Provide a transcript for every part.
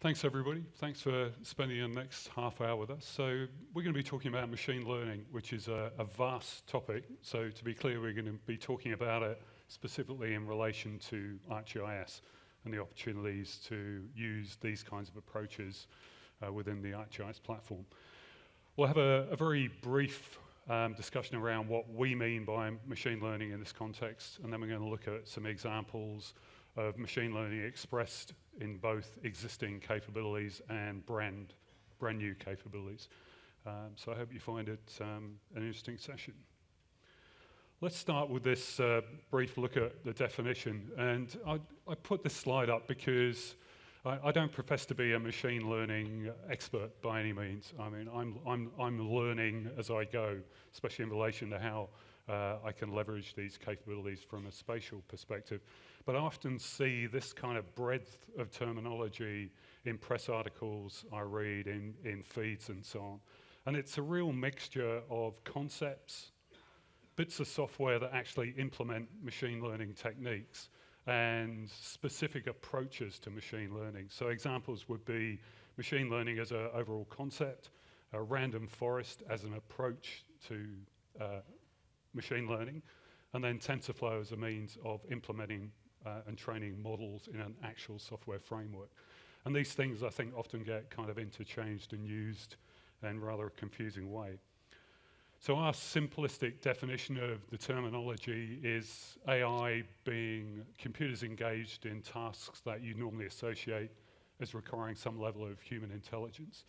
Thanks, everybody. Thanks for spending the next half hour with us. So, we're going to be talking about machine learning, which is a, a, vast topic. So, to be clear, we're going to be talking about it specifically in relation to ArcGIS and the opportunities to use these kinds of approaches uh, within the ArcGIS platform. We'll have a, a very brief um, discussion around what we mean by machine learning in this context, and then we're going to look at some examples of machine learning expressed in both existing capabilities and brand, brand new capabilities. Um, so I hope you find it um, an interesting session. Let's start with this uh, brief look at the definition. And I, I put this slide up because I, I, don't profess to be a machine learning expert by any means. I mean, I'm, I'm, I'm learning as I go, especially in relation to how uh, I can leverage these capabilities from a spatial perspective. But I often see this kind of breadth of terminology in press articles I read, in, in feeds and so on. And it's a real mixture of concepts, bits of software that actually implement machine learning techniques, and specific approaches to machine learning. So examples would be machine learning as an overall concept, a random forest as an approach to uh, machine learning, and then TensorFlow as a means of implementing uh, and training models in an actual software framework. And these things, I think, often get kind of interchanged and used in rather a confusing way. So our simplistic definition of the terminology is AI being computers engaged in tasks that you normally associate as requiring some level of human intelligence.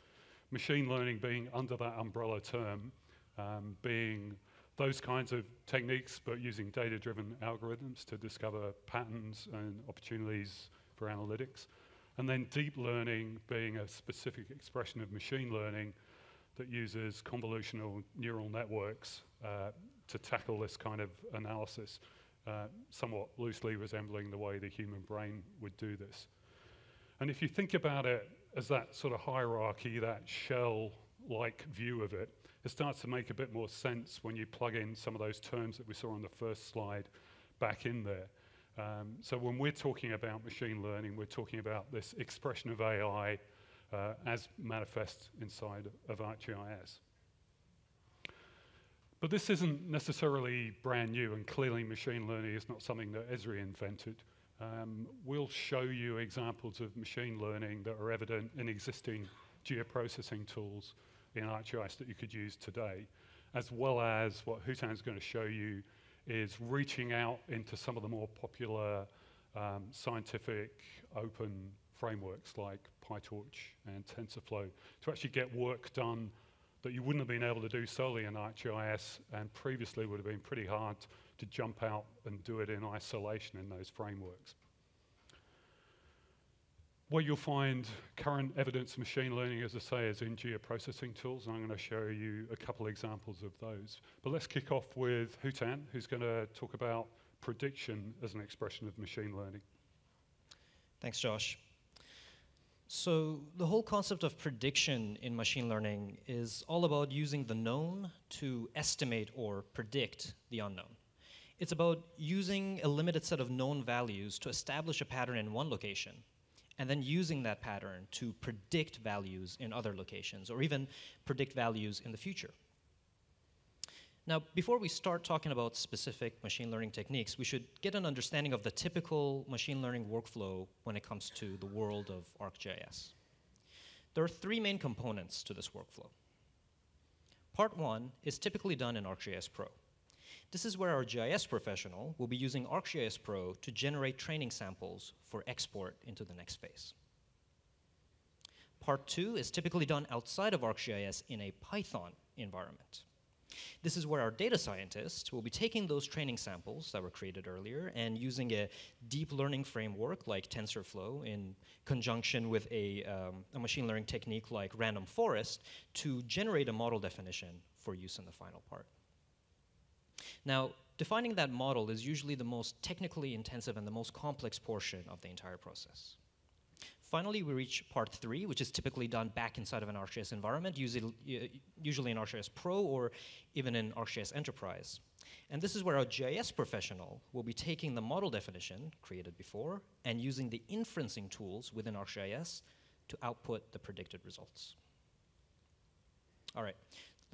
Machine learning being under that umbrella term, um, being those kinds of techniques, but using data-driven algorithms to discover patterns and opportunities for analytics. And then deep learning being a specific expression of machine learning that uses convolutional neural networks uh, to tackle this kind of analysis, uh, somewhat loosely resembling the way the human brain would do this. And if you think about it as that sort of hierarchy, that shell-like view of it, it starts to make a bit more sense when you plug in some of those terms that we saw on the first slide back in there. Um, so when we're talking about machine learning, we're talking about this expression of AI uh, as manifest inside of ArcGIS. But this isn't necessarily brand new, and clearly machine learning is not something that Esri invented. Um, we'll show you examples of machine learning that are evident in existing geoprocessing tools in ArcGIS that you could use today, as well as what Houtan's going to show you is reaching out into some of the more popular um, scientific open frameworks like PyTorch and TensorFlow to actually get work done that you wouldn't have been able to do solely in ArcGIS and previously would have been pretty hard to jump out and do it in isolation in those frameworks. Where you'll find current evidence machine learning, as I say, is in geoprocessing tools, and I'm going to show you a couple examples of those. But let's kick off with Houtan, who's going to talk about prediction as an expression of machine learning. Thanks, Josh. So the whole concept of prediction in machine learning is all about using the known to estimate or predict the unknown. It's about using a limited set of known values to establish a pattern in one location, and then using that pattern to predict values in other locations, or even predict values in the future. Now, before we start talking about specific machine learning techniques, we should get an understanding of the typical machine learning workflow when it comes to the world of ArcGIS. There are three main components to this workflow. Part one is typically done in ArcGIS Pro. This is where our GIS professional will be using ArcGIS Pro to generate training samples for export into the next phase. Part two is typically done outside of ArcGIS in a Python environment. This is where our data scientists will be taking those training samples that were created earlier and using a deep learning framework like TensorFlow in conjunction with a, um, a machine learning technique like random forest to generate a model definition for use in the final part. Now, defining that model is usually the most technically intensive and the most complex portion of the entire process. Finally, we reach part three, which is typically done back inside of an ArcGIS environment, usually, usually in ArcGIS Pro or even in ArcGIS Enterprise. And this is where our GIS professional will be taking the model definition created before and using the inferencing tools within ArcGIS to output the predicted results. All right,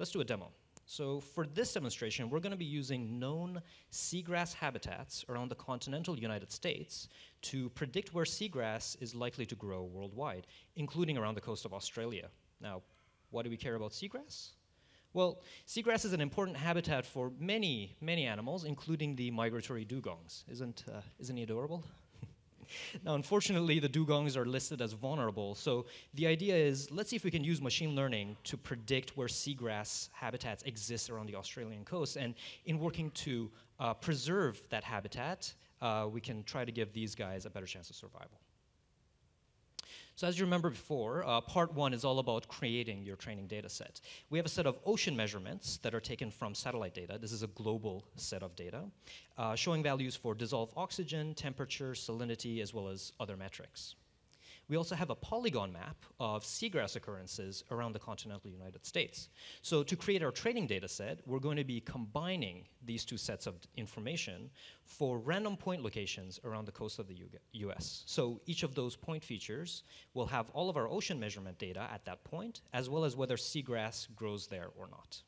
let's do a demo. So for this demonstration, we're going to be using known seagrass habitats around the continental United States to predict where seagrass is likely to grow worldwide, including around the coast of Australia. Now, why do we care about seagrass? Well, seagrass is an important habitat for many, many animals, including the migratory dugongs. Isn't, uh, isn't he adorable? now, unfortunately, the dugongs are listed as vulnerable, so the idea is let's see if we can use machine learning to predict where seagrass habitats exist around the Australian coast. And in working to uh, preserve that habitat, uh, we can try to give these guys a better chance of survival. So as you remember before, uh, part one is all about creating your training data set. We have a set of ocean measurements that are taken from satellite data. This is a global set of data, uh, showing values for dissolved oxygen, temperature, salinity, as well as other metrics. We also have a polygon map of seagrass occurrences around the continental United States. So to create our training data set, we're going to be combining these two sets of information for random point locations around the coast of the U US. So each of those point features will have all of our ocean measurement data at that point, as well as whether seagrass grows there or not.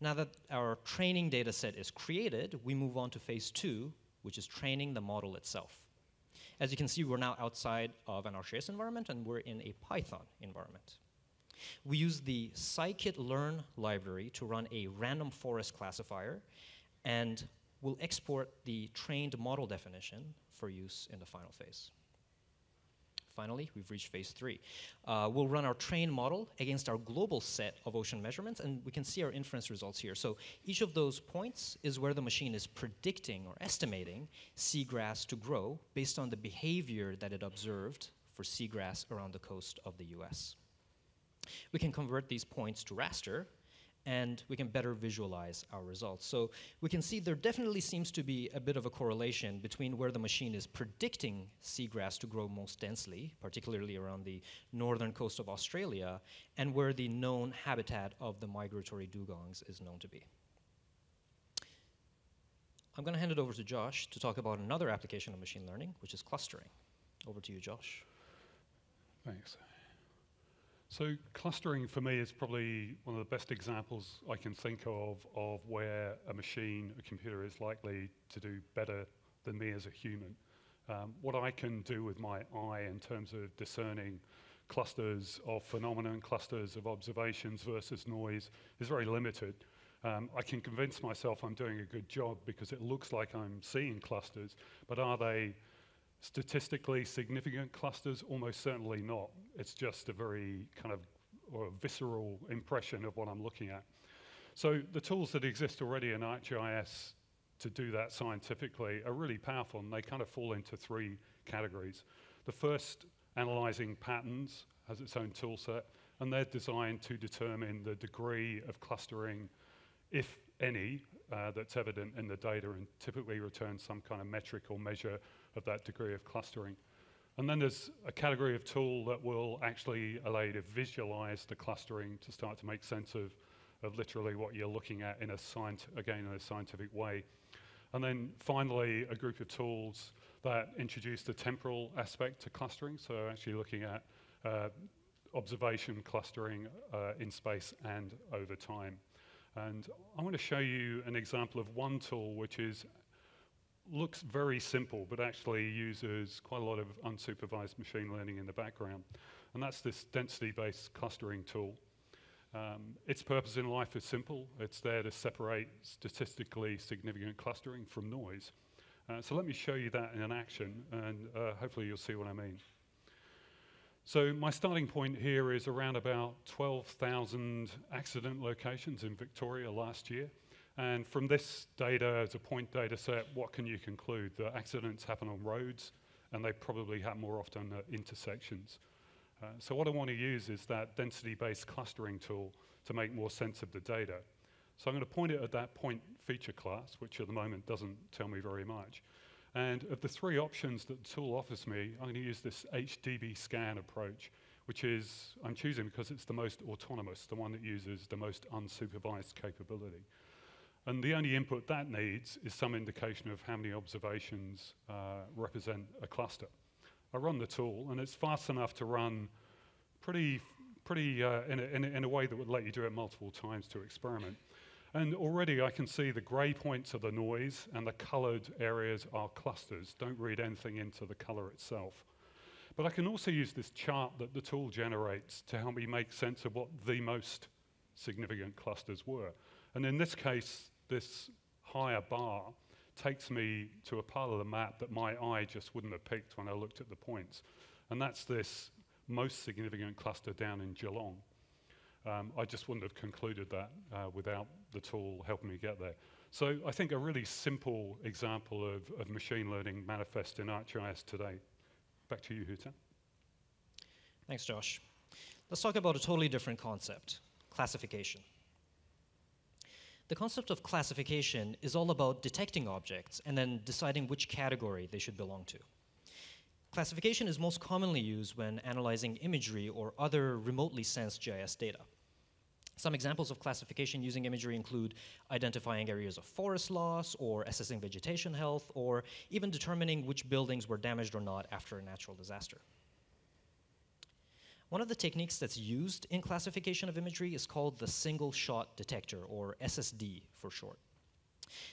Now that our training data set is created, we move on to phase two, which is training the model itself. As you can see, we're now outside of an ArcGIS environment and we're in a Python environment. We use the scikit-learn library to run a random forest classifier and we'll export the trained model definition for use in the final phase. Finally, we've reached phase three. Uh, we'll run our trained model against our global set of ocean measurements, and we can see our inference results here. So each of those points is where the machine is predicting or estimating seagrass to grow based on the behavior that it observed for seagrass around the coast of the US. We can convert these points to raster, and we can better visualize our results. So we can see there definitely seems to be a bit of a correlation between where the machine is predicting seagrass to grow most densely, particularly around the northern coast of Australia, and where the known habitat of the migratory dugongs is known to be. I'm going to hand it over to Josh to talk about another application of machine learning, which is clustering. Over to you, Josh. Thanks. So clustering for me is probably one of the best examples I can think of of where a machine, a computer is likely to do better than me as a human. Um, what I can do with my eye in terms of discerning clusters of phenomenon, clusters of observations versus noise is very limited. Um, I can convince myself I'm doing a good job because it looks like I'm seeing clusters, but are they Statistically significant clusters, almost certainly not. It's just a very kind of or visceral impression of what I'm looking at. So the tools that exist already in ArcGIS to do that scientifically are really powerful and they kind of fall into three categories. The first, analyzing patterns, has its own tool set, and they're designed to determine the degree of clustering, if any, uh, that's evident in the data and typically return some kind of metric or measure of that degree of clustering. And then there's a category of tool that will actually allow you to visualize the clustering to start to make sense of, of literally what you're looking at in a again in a scientific way. And then finally, a group of tools that introduce the temporal aspect to clustering, so actually looking at uh, observation clustering uh, in space and over time. And I want to show you an example of one tool which is looks very simple, but actually uses quite a lot of unsupervised machine learning in the background. And that's this density-based clustering tool. Um, its purpose in life is simple. It's there to separate statistically significant clustering from noise. Uh, so let me show you that in an action, and uh, hopefully you'll see what I mean. So my starting point here is around about 12,000 accident locations in Victoria last year. And from this data, as a point data set, what can you conclude? That accidents happen on roads, and they probably happen more often at intersections. Uh, so what I want to use is that density-based clustering tool to make more sense of the data. So I'm going to point it at that point feature class, which at the moment doesn't tell me very much. And of the three options that the tool offers me, I'm going to use this HDBSCAN approach, which is, I'm choosing because it's the most autonomous, the one that uses the most unsupervised capability. And the only input that needs is some indication of how many observations uh, represent a cluster. I run the tool, and it's fast enough to run pretty, pretty uh, in, a, in, a, in a way that would let you do it multiple times to experiment. And already I can see the grey points are the noise and the coloured areas are clusters. Don't read anything into the colour itself. But I can also use this chart that the tool generates to help me make sense of what the most significant clusters were. And in this case, this higher bar takes me to a part of the map that my eye just wouldn't have picked when I looked at the points. And that's this most significant cluster down in Geelong. Um, I just wouldn't have concluded that uh, without the tool helping me get there. So I think a really simple example of, of machine learning manifest in ArcGIS today. Back to you, Houtan. Thanks, Josh. Let's talk about a totally different concept, classification. The concept of classification is all about detecting objects and then deciding which category they should belong to. Classification is most commonly used when analyzing imagery or other remotely sensed GIS data. Some examples of classification using imagery include identifying areas of forest loss, or assessing vegetation health, or even determining which buildings were damaged or not after a natural disaster. One of the techniques that's used in classification of imagery is called the single shot detector, or SSD for short.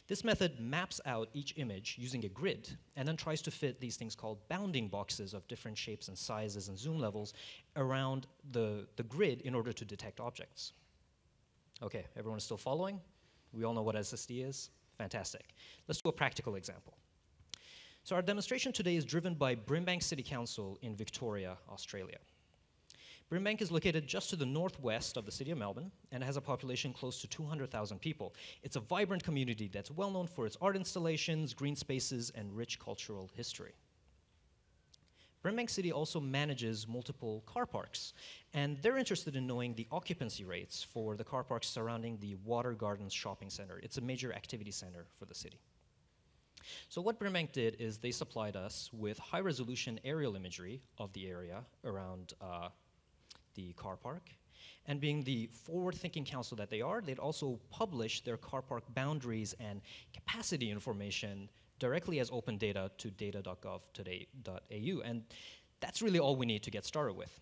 This method maps out each image using a grid and then tries to fit these things called bounding boxes of different shapes and sizes and zoom levels around the, the grid in order to detect objects. Okay, everyone is still following? We all know what SSD is? Fantastic. Let's do a practical example. So our demonstration today is driven by Brimbank City Council in Victoria, Australia. Brimbank is located just to the northwest of the city of Melbourne and has a population close to 200,000 people. It's a vibrant community that's well known for its art installations, green spaces, and rich cultural history. Brimbank City also manages multiple car parks, and they're interested in knowing the occupancy rates for the car parks surrounding the Water Gardens Shopping Center. It's a major activity center for the city. So what Brimbank did is they supplied us with high-resolution aerial imagery of the area around uh, the car park. And being the forward-thinking council that they are, they'd also publish their car park boundaries and capacity information directly as open data to data.gov.au. And that's really all we need to get started with.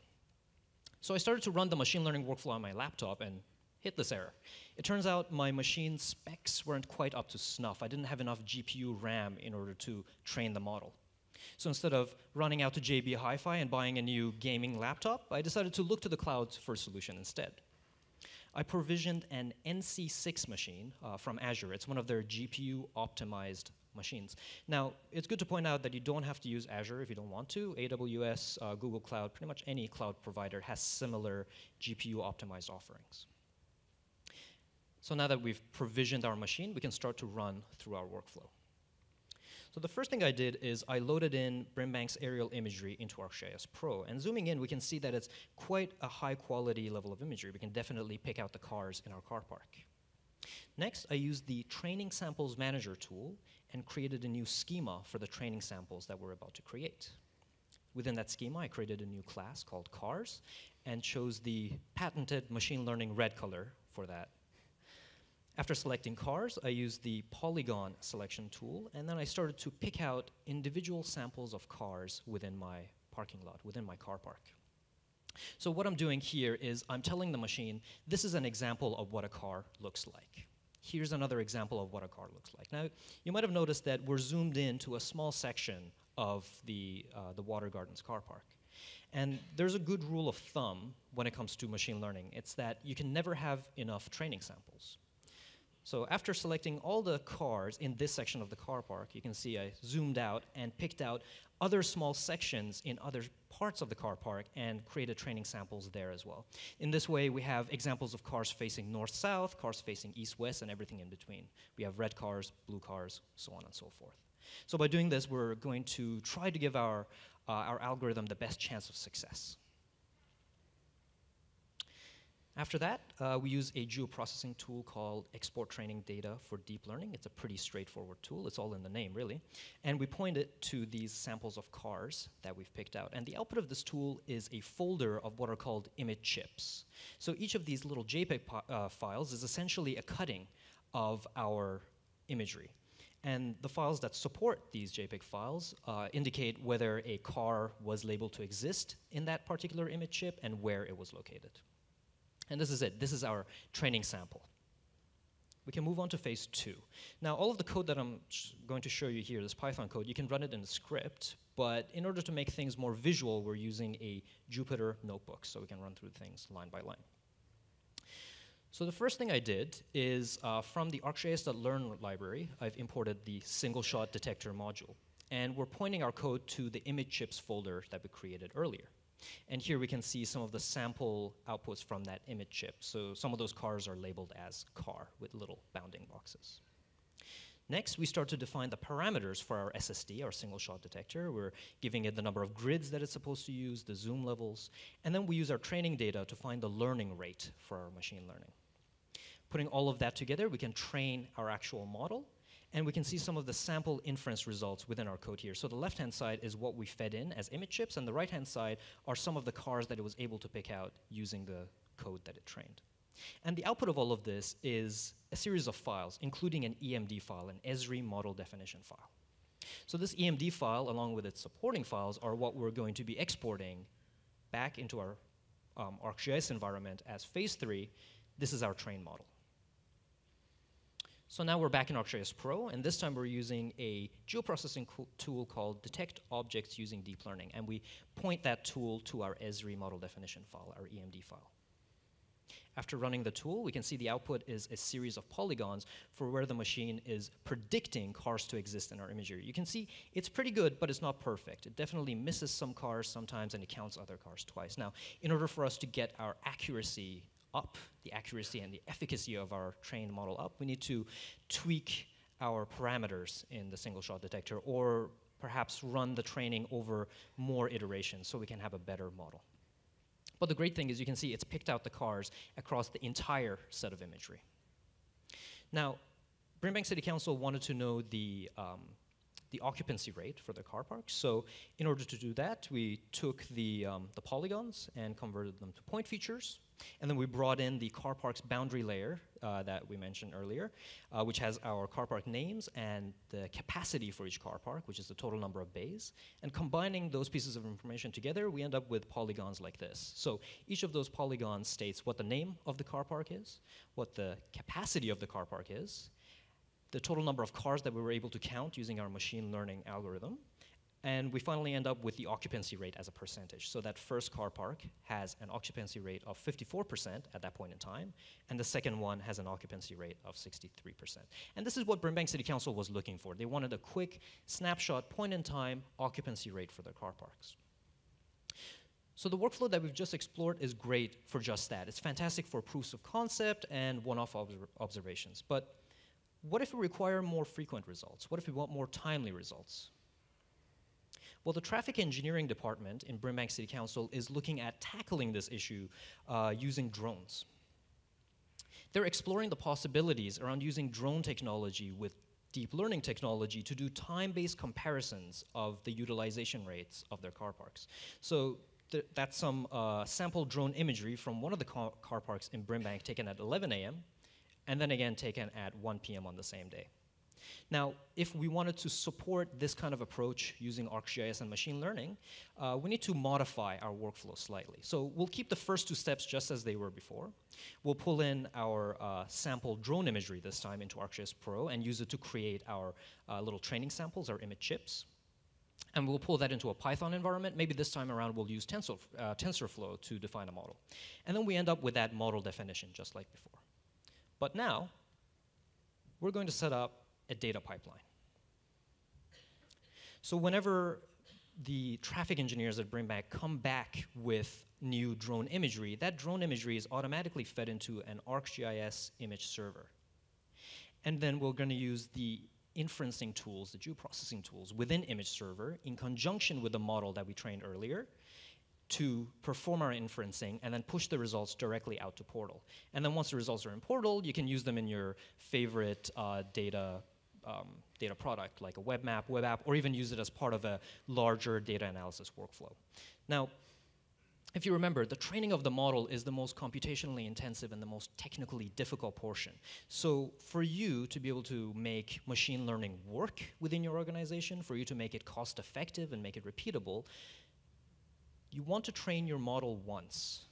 So I started to run the machine learning workflow on my laptop and hit this error. It turns out my machine specs weren't quite up to snuff. I didn't have enough GPU RAM in order to train the model. So instead of running out to JB Hi-Fi and buying a new gaming laptop, I decided to look to the cloud for a solution instead. I provisioned an NC6 machine uh, from Azure. It's one of their GPU optimized machines. Now, it's good to point out that you don't have to use Azure if you don't want to. AWS, uh, Google Cloud, pretty much any cloud provider has similar GPU optimized offerings. So now that we've provisioned our machine, we can start to run through our workflow. So the first thing I did is I loaded in Brimbank's aerial imagery into ArcGIS Pro. And zooming in, we can see that it's quite a high quality level of imagery. We can definitely pick out the cars in our car park. Next, I used the Training Samples Manager tool and created a new schema for the training samples that we're about to create. Within that schema, I created a new class called cars and chose the patented machine learning red color for that. After selecting cars, I used the polygon selection tool, and then I started to pick out individual samples of cars within my parking lot, within my car park. So what I'm doing here is I'm telling the machine, this is an example of what a car looks like here's another example of what a car looks like. Now, you might have noticed that we're zoomed in to a small section of the, uh, the Water Gardens car park. And there's a good rule of thumb when it comes to machine learning. It's that you can never have enough training samples. So after selecting all the cars in this section of the car park, you can see I zoomed out and picked out other small sections in other parts of the car park and created training samples there as well. In this way, we have examples of cars facing north-south, cars facing east-west, and everything in between. We have red cars, blue cars, so on and so forth. So by doing this, we're going to try to give our, uh, our algorithm the best chance of success. After that, uh, we use a geoprocessing tool called Export Training Data for Deep Learning. It's a pretty straightforward tool. It's all in the name, really. And we point it to these samples of cars that we've picked out. And the output of this tool is a folder of what are called image chips. So each of these little JPEG uh, files is essentially a cutting of our imagery. And the files that support these JPEG files uh, indicate whether a car was labeled to exist in that particular image chip and where it was located. And this is it. This is our training sample. We can move on to phase two. Now, all of the code that I'm going to show you here, this Python code, you can run it in a script, but in order to make things more visual, we're using a Jupyter notebook, so we can run through things line by line. So the first thing I did is uh, from the arcgis.learn library, I've imported the single shot detector module. And we're pointing our code to the image chips folder that we created earlier. And here we can see some of the sample outputs from that image chip. So some of those cars are labeled as car with little bounding boxes. Next, we start to define the parameters for our SSD, our single shot detector. We're giving it the number of grids that it's supposed to use, the zoom levels, and then we use our training data to find the learning rate for our machine learning. Putting all of that together, we can train our actual model, and we can see some of the sample inference results within our code here. So the left-hand side is what we fed in as image chips, and the right-hand side are some of the cars that it was able to pick out using the code that it trained. And the output of all of this is a series of files, including an EMD file, an Esri model definition file. So this EMD file, along with its supporting files, are what we're going to be exporting back into our um, ArcGIS environment as phase three. This is our train model. So now we're back in ArcGIS Pro, and this time we're using a geoprocessing tool called Detect Objects Using Deep Learning, and we point that tool to our Esri model definition file, our EMD file. After running the tool, we can see the output is a series of polygons for where the machine is predicting cars to exist in our imagery. You can see it's pretty good, but it's not perfect. It definitely misses some cars sometimes and it counts other cars twice. Now, in order for us to get our accuracy up, the accuracy and the efficacy of our trained model up, we need to tweak our parameters in the single shot detector or perhaps run the training over more iterations so we can have a better model. But the great thing is you can see it's picked out the cars across the entire set of imagery. Now, Brimbank City Council wanted to know the, um, the occupancy rate for the car park. So in order to do that, we took the, um, the polygons and converted them to point features. And then we brought in the car park's boundary layer uh, that we mentioned earlier, uh, which has our car park names and the capacity for each car park, which is the total number of bays. And combining those pieces of information together, we end up with polygons like this. So each of those polygons states what the name of the car park is, what the capacity of the car park is, the total number of cars that we were able to count using our machine learning algorithm, and we finally end up with the occupancy rate as a percentage. So that first car park has an occupancy rate of 54% at that point in time, and the second one has an occupancy rate of 63%. And this is what Brimbank City Council was looking for. They wanted a quick snapshot, point in time occupancy rate for their car parks. So the workflow that we've just explored is great for just that. It's fantastic for proofs of concept and one-off observations. But what if we require more frequent results? What if we want more timely results? Well, the traffic engineering department in Brimbank City Council is looking at tackling this issue uh, using drones. They're exploring the possibilities around using drone technology with deep learning technology to do time-based comparisons of the utilization rates of their car parks. So th that's some uh, sample drone imagery from one of the car, car parks in Brimbank taken at 11 a.m. and then again taken at 1 p.m. on the same day. Now, if we wanted to support this kind of approach using ArcGIS and machine learning, uh, we need to modify our workflow slightly. So we'll keep the first two steps just as they were before. We'll pull in our uh, sample drone imagery this time into ArcGIS Pro and use it to create our uh, little training samples, our image chips. And we'll pull that into a Python environment. Maybe this time around we'll use uh, TensorFlow to define a model. And then we end up with that model definition, just like before. But now, we're going to set up a data pipeline. So whenever the traffic engineers at Brimbank come back with new drone imagery, that drone imagery is automatically fed into an ArcGIS image server. And then we're going to use the inferencing tools, the geoprocessing tools within image server in conjunction with the model that we trained earlier to perform our inferencing and then push the results directly out to Portal. And then once the results are in Portal, you can use them in your favorite uh, data um, data product like a web map, web app, or even use it as part of a larger data analysis workflow. Now, if you remember, the training of the model is the most computationally intensive and the most technically difficult portion. So, for you to be able to make machine learning work within your organization, for you to make it cost effective and make it repeatable, you want to train your model once.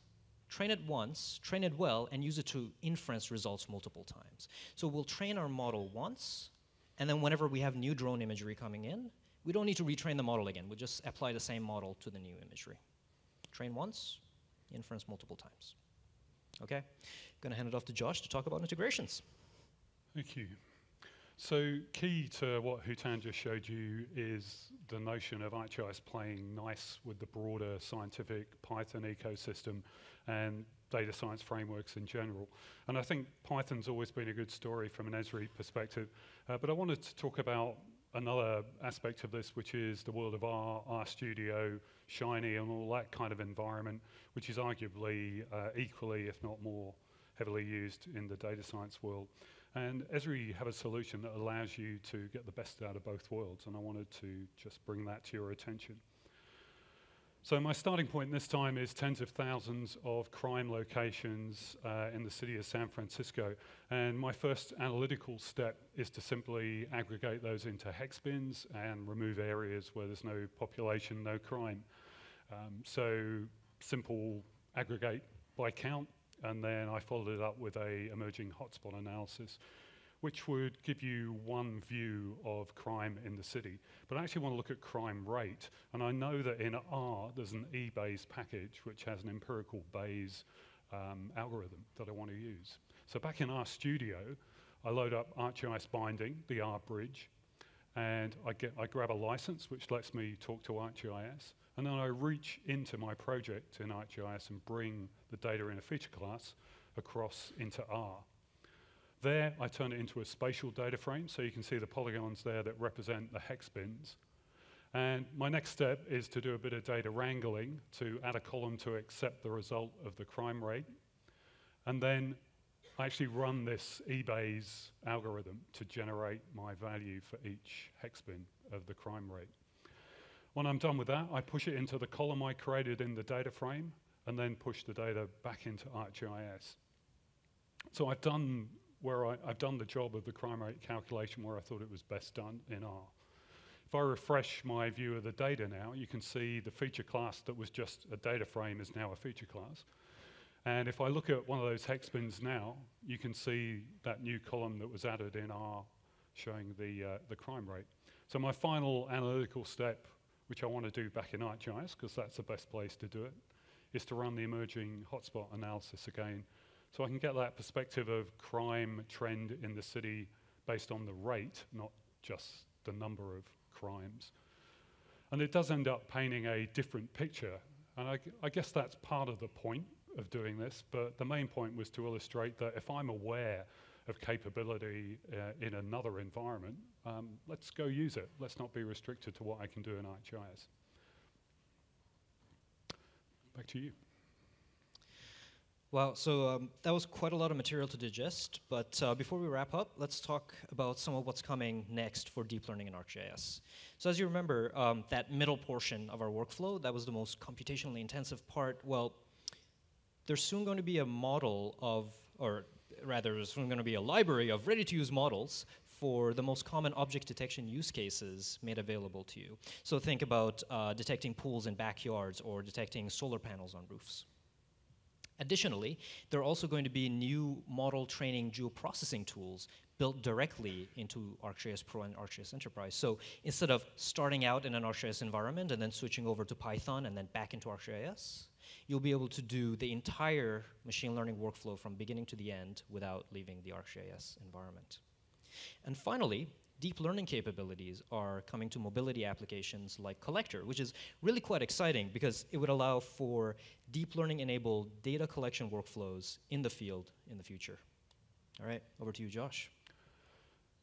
Train it once, train it well, and use it to inference results multiple times. So, we'll train our model once, and then whenever we have new drone imagery coming in, we don't need to retrain the model again. We just apply the same model to the new imagery. Train once, inference multiple times. Okay? Going to hand it off to Josh to talk about integrations. Thank you. So key to what Houtan just showed you is the notion of ArcGIS playing nice with the broader scientific Python ecosystem and data science frameworks in general. And I think Python's always been a good story from an Esri perspective. Uh, but I wanted to talk about another aspect of this, which is the world of R, RStudio, Shiny, and all that kind of environment, which is arguably uh, equally, if not more, heavily used in the data science world. And Esri have a solution that allows you to get the best out of both worlds, and I wanted to just bring that to your attention. So my starting point this time is tens of thousands of crime locations uh, in the city of San Francisco. And my first analytical step is to simply aggregate those into hex bins and remove areas where there's no population, no crime. Um, so simple aggregate by count, and then I followed it up with a emerging hotspot analysis which would give you one view of crime in the city. But I actually want to look at crime rate. And I know that in R, there's an eBayes package, which has an empirical Bayes um, algorithm that I want to use. So back in RStudio, I load up ArcGIS binding, the R bridge, and I, get, I grab a license, which lets me talk to ArcGIS. And then I reach into my project in ArcGIS and bring the data in a feature class across into R. There, I turn it into a spatial data frame, so you can see the polygons there that represent the hex bins. And my next step is to do a bit of data wrangling to add a column to accept the result of the crime rate. And then I actually run this eBay's algorithm to generate my value for each hex bin of the crime rate. When I'm done with that, I push it into the column I created in the data frame and then push the data back into ArcGIS. So I've done where I, have done the job of the crime rate calculation where I thought it was best done in R. If I refresh my view of the data now, you can see the feature class that was just a data frame is now a feature class. And if I look at one of those hex bins now, you can see that new column that was added in R showing the, uh, the crime rate. So my final analytical step, which I want to do back in ArcGIS, because that's the best place to do it, is to run the emerging hotspot analysis again so I can get that perspective of crime trend in the city based on the rate, not just the number of crimes. And it does end up painting a different picture. And I, I guess that's part of the point of doing this, but the main point was to illustrate that if I'm aware of capability uh, in another environment, um, let's go use it. Let's not be restricted to what I can do in ArcGIS. Back to you. Well, so um, that was quite a lot of material to digest, but uh, before we wrap up, let's talk about some of what's coming next for deep learning in ArcGIS. So as you remember, um, that middle portion of our workflow, that was the most computationally intensive part. Well, there's soon going to be a model of, or rather, soon going to be a library of ready-to-use models for the most common object detection use cases made available to you. So think about uh, detecting pools in backyards or detecting solar panels on roofs. Additionally, there are also going to be new model training geoprocessing tools built directly into ArcGIS Pro and ArcGIS Enterprise. So instead of starting out in an ArcGIS environment and then switching over to Python and then back into ArcGIS, you'll be able to do the entire machine learning workflow from beginning to the end without leaving the ArcGIS environment. And finally, deep learning capabilities are coming to mobility applications like Collector, which is really quite exciting because it would allow for deep learning enabled data collection workflows in the field in the future. All right, over to you, Josh.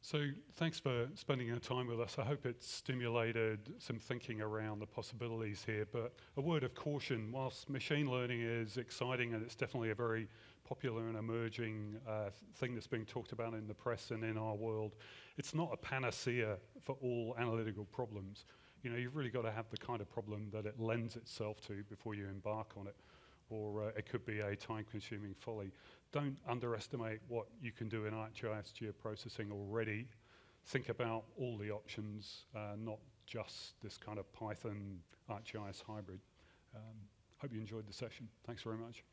So thanks for spending your time with us. I hope it stimulated some thinking around the possibilities here. But a word of caution, whilst machine learning is exciting and it's definitely a very popular and emerging uh, thing that's being talked about in the press and in our world, it's not a panacea for all analytical problems. you know, you've really got to have the kind of problem that it lends itself to before you embark on it, or uh, it could be a time-consuming folly. Don't underestimate what you can do in ArcGIS geoprocessing already. Think about all the options, uh, not just this kind of Python ArcGIS hybrid. Um, hope you enjoyed the session. Thanks very much.